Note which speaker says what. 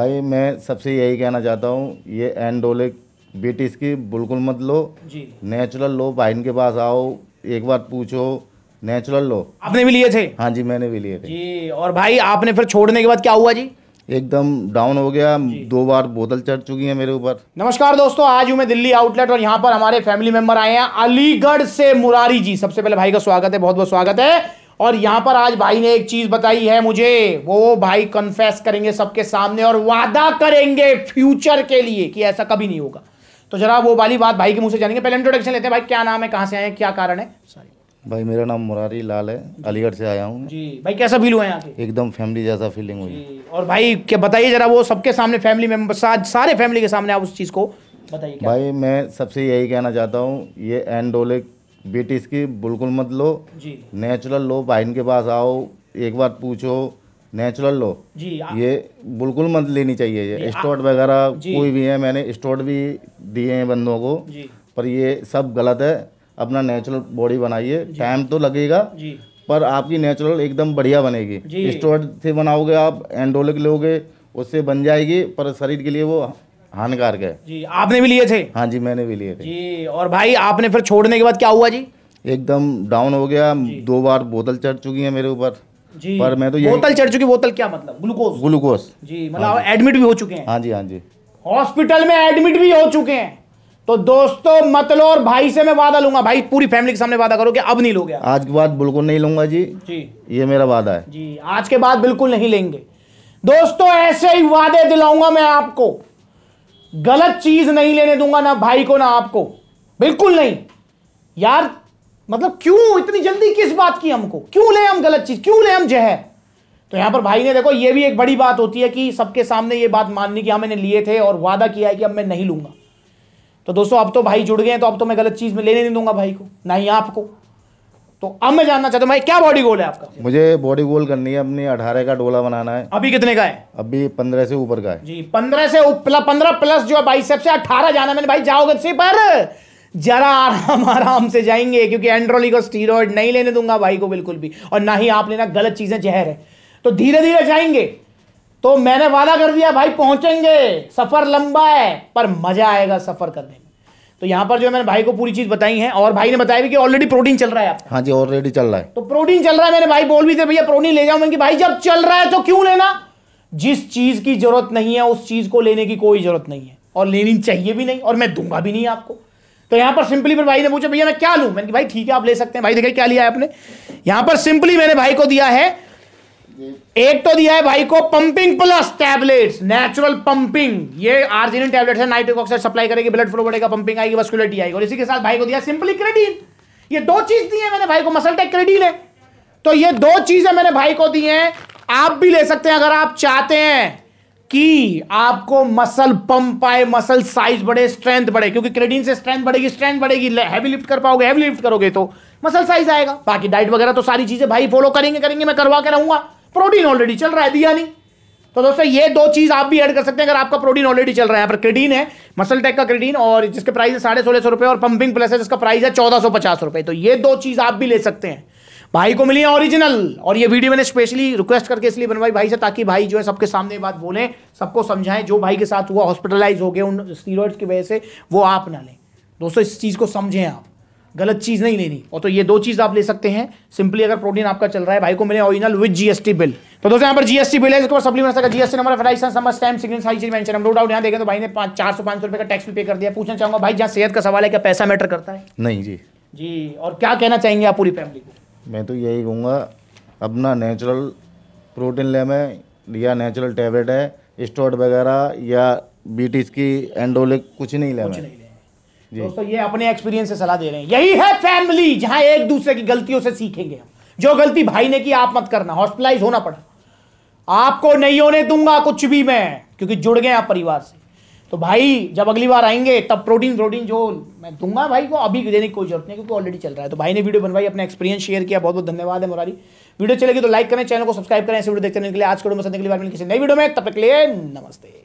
Speaker 1: भाई मैं सबसे यही कहना चाहता हूँ ये एंडोलिक बीटीस की बिल्कुल मत लो।
Speaker 2: जी।
Speaker 1: नेचुरल लो भाई के पास आओ एक बार पूछो नेचुरल लो।
Speaker 2: आपने भी लिए थे?
Speaker 1: हाँ जी मैंने भी लिए थे।
Speaker 2: जी और भाई आपने फिर छोड़ने के बाद क्या हुआ जी?
Speaker 1: एकदम डाउन हो गया दो बार बोतल चढ़ चुकी है मेरे ऊपर।
Speaker 2: नमस्कार दोस्तों आज हूँ मैं दिल्ली आउटलेट और यहाँ पर हमारे फैमिली मेंबर आए हैं अलीगढ़ से मुरारी जी। सबसे पहले भाई का स्वागत है बहुत बहुत स्वागत है। और यहाँ पर आज भाई ने एक चीज़ बताई है मुझे। वो भाई कन्फेस करेंगे सबके सामने और वादा करेंगे फ्यूचर के लिए कि ऐसा कभी नहीं होगा। तो जरा वो वाली बात भाई के मुँह से जानेंगे। पहले इंट्रोडक्शन लेते हैं भाई क्या नाम है कहाँ से आए हैं क्या कारण है? सारी
Speaker 1: भाई मेरा नाम मुरारी लाल है अलीगढ़ से आया हूँ।
Speaker 2: जी भाई कैसा फील हुआ है यहाँ
Speaker 1: एकदम फैमिली जैसा फीलिंग हुई।
Speaker 2: और भाई क्या बताइए जरा वो सबके सामने फैमिली मेंबर सारे फैमिली के सामने आप उस चीज़ को बताइए
Speaker 1: भाई मैं सबसे यही कहना चाहता हूँ ये एंडोलिक बीटीस की बिल्कुल मत लो।
Speaker 2: जी।
Speaker 1: नेचुरल लो भाई के पास आओ एक बार पूछो नेचुरल लो।
Speaker 2: जी आ-
Speaker 1: ये बिल्कुल मत लेनी चाहिए ये। स्टोट वगैरह कोई भी है मैंने स्टोट भी दिए हैं बंदों को
Speaker 2: जी।
Speaker 1: पर ये सब गलत है। अपना नेचुरल बॉडी बनाइए। टाइम तो लगेगा
Speaker 2: जी।
Speaker 1: पर आपकी नेचुरल एकदम बढ़िया बनेगी। स्टोट से बनाओगे आप एंडोलिक लोगे उससे बन जाएगी पर शरीर के लिए वो हानिकारक है।
Speaker 2: जी आपने भी लिए थे?
Speaker 1: हाँ जी मैंने भी लिए थे।
Speaker 2: जी और भाई आपने फिर छोड़ने के बाद क्या हुआ जी?
Speaker 1: एकदम डाउन हो गया। दो बार बोतल चढ़ चुकी है मेरे ऊपर।
Speaker 2: जी
Speaker 1: पर मैं तो यही
Speaker 2: बोतल चढ़ चुकी बोतल क्या मतलब? ग्लूकोज।
Speaker 1: ग्लूकोज।
Speaker 2: जी मतलब एडमिट भी हो चुके हैं।
Speaker 1: हाँ जी हाँ जी।
Speaker 2: हॉस्पिटल में एडमिट भी हो चुके हैं। तो दोस्तों मतलब और भाई से मैं वादा लूँगा। भाई पूरी फैमिली के सामने वादा करो कि अब नहीं लोगे
Speaker 1: आज के बाद बिल्कुल नहीं लूँगा जी।
Speaker 2: जी।
Speaker 1: ये मेरा वादा है।
Speaker 2: जी आज के बाद बिल्कुल नहीं लेंगे। दोस्तों ऐसे ही वादे दिलाऊँगा मैं आपको। गलत चीज़ नहीं लेने दूँगा ना भाई को ना आपको। बिल्कुल नहीं। यार मतलब क्यों इतनी जल्दी किस बात की हमको? क्यों ले हम गलत चीज़? क्यों ले हम जहर? तो यहाँ पर भाई ने देखो, ये भी एक बड़ी बात होती है कि सबके सामने ये बात माननी कि हाँ मैंने लिए थे और वादा किया है कि अब मैं नहीं लूँगा। तो दोस्तों, अब तो भाई जुड़ गए हैं तो अब तो मैं गलत चीज़ में लेने नहीं दूँगा भाई को, ना ही आपको। तो अब मैं जानना चाहता हूँ भाई क्या बॉडी गोल है आपका?
Speaker 1: मुझे बॉडी गोल करनी है अपनी अठारह का डोला बनाना है।
Speaker 2: अभी कितने का है?
Speaker 1: अभी पंद्रह से ऊपर का है।
Speaker 2: जी पंद्रह से पंद्रह प्लस जो है बाइसेप से अठारह जाना मैंने भाई जाओगे से पर जरा आराम आराम से जाएँगे क्योंकि एंड्रोली को स्टीरॉइड नहीं लेने दूँगा भाई को बिल्कुल भी और ना ही आप लेना गलत चीज़ें जहर है। तो धीरे धीरे जाएँगे। तो मैंने वादा कर दिया भाई पहुँचेंगे। सफ़र लंबा है पर मज़ा आएगा सफ़र करने में। तो यहाँ पर जो मैंने भाई को पूरी चीज़ बताई है और भाई ने बताया भी कि ऑलरेडी प्रोटीन चल रहा है आपका।
Speaker 1: हाँ जी ऑलरेडी चल रहा है।
Speaker 2: तो प्रोटीन चल रहा है मेरे भाई बोल भी थे भैया प्रोटीन ले जाओ। मैंने भाई जब चल रहा है तो क्यों लेना? जिस चीज़ की ज़रूरत नहीं है उस चीज़ को लेने की कोई ज़रूरत नहीं है और लेनी चाहिए भी नहीं और मैं दूँगा भी नहीं आपको। तो यहाँ पर सिंपली फिर भाई ने पूछा भैया मैं क्या लूँ? मैंने भाई ठीक है आप ले सकते हैं। भाई देखिए क्या लिया है आपने? यहाँ पर सिंपली मैंने भाई को दिया है एक तो दिया है भाई को pumping plus tablets natural pumping ये आर्जिनिन टैबलेट्स है नाइट्रिक ऑक्साइड सप्लाई करेगी ब्लड फ्लो बढ़ेगा पंपिंग आएगी वस्कुलरिटी आएगी। और इसी के साथ भाई को दिया सिंपली क्रेडिन ये दो चीज़ दी है मैंने भाई को मसल टेक क्रेडिन है। तो ये दो चीज़ें मैंने भाई को दी हैं। आप भी ले सकते हैं अगर आप चाहते हैं कि आपको मसल पंप आए मसल साइज़ बढ़े स्ट्रेंथ बढ़े, क्योंकि क्रेडिन से स्ट्रेंथ बढ़ेगी स्ट्रेंथ बढ़ेगी हैवी लिफ्ट कर पाओगे हैवी लिफ्ट करोगे तो मसल साइज़ आएगा। बाकी डाइट वगैरह तो सारी चीज़ें भाई फॉलो करेंगे करेंगे, मैं करवा के रहूँगा। प्रोटीन ऑलरेडी चल रहा है, दिया नहीं। तो दोस्तों, ये दो चीज़ आप भी ऐड कर सकते हैं, अगर आपका प्रोटीन ऑलरेडी चल रहा है। पर क्रेडीन है मसल टेक का क्रेडीन और जिसके प्राइस है साढ़े सोलह सौ रुपए, और पंपिंग प्लस है, जिसका प्राइस है चौदह सौ पचास रुपए। तो ये दो चीज़ आप भी ले सकते हैं। भाई को मिली है ओरिजिनल और ये वीडियो मैंने स्पेशली रिक्वेस्ट करके इसलिए बनवाई भाई से, ताकि भाई जो है सबके सामने बात बोले, सबको समझाएँ, जो भाई के साथ हुआ हॉस्पिटलाइज हो गए उन स्टीरॉइड्स की वजह से, वो आप ना लें। दोस्तों, इस चीज़ को समझें आप। गलत चीज़ नहीं लेनी। और तो ये दो चीज़ आप ले सकते हैं। सिंपली अगर प्रोटीन आपका चल रहा है भाई को मिले ओरिजिनल विद जीएसटी बिल तो दोस्तों यहाँ पर जीएसटी बिल है इसके ऊपर सप्लीमेंट का GST number number stamp signature सारी चीज़ मेंशन नो डाउट यहाँ देखें तो भाई ने पाँच चार सौ पाँच सौ रुपये का टैक्स भी पे कर दिया। पूछना चाहूँगा भाई जहाँ सेहत का सवाल है क्या पैसा मैटर करता है?
Speaker 1: नहीं जी।
Speaker 2: जी और क्या कहना चाहेंगे आप पूरी फैमिली को?
Speaker 1: मैं तो यही कहूँगा अपना नेचुरल प्रोटीन ले में या नेचुरल टैबलेट है स्टोट वगैरह या बीटीस की एंडोलिक कुछ नहीं ले मैं।
Speaker 2: दोस्तों, ये अपने एक्सपीरियंस से सलाह दे रहे हैं। यही है फैमिली जहाँ एक दूसरे की गलतियों से सीखेंगे हम। जो गलती भाई ने की, आप मत करना। हॉस्पिटलाइज होना पड़ा। आपको नहीं होने दूँगा कुछ भी मैं, क्योंकि जुड़ गए आप परिवार से। तो भाई, जब अगली बार आएँगे, तब प्रोटीन प्रोटीन जो मैं दूँगा भाई को अभी देने की कोई ज़रूरत नहीं क्योंकि ऑलरेडी चल रहा है। तो भाई ने वीडियो बनवाई, अपना एक्सपीरियंस शेयर किया। बहुत बहुत धन्यवाद है मुरारी। वीडियो चलेगी तो लाइक करें चैनल को सब्सक्राइब करें। ऐसे वीडियो देखते रहने के लिए आज के वीडियो में किसी नई वीडियो में। तब तक के लिए नमस्ते।